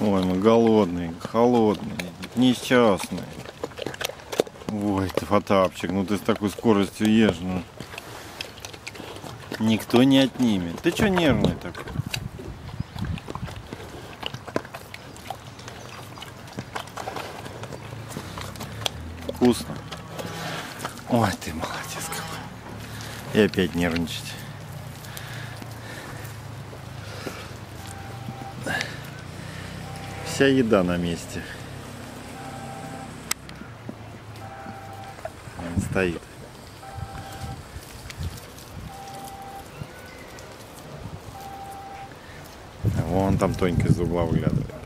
Ой, мы голодные, холодные, несчастные. Ой, ты фотапчик, ну ты с такой скоростью ешь, ну. Никто не отнимет. Ты что нервный такой? Вкусно. Ой, ты молодец какой. И опять нервничать. Вся еда на месте. Он стоит. Вон там Тонька из угла выглядывает.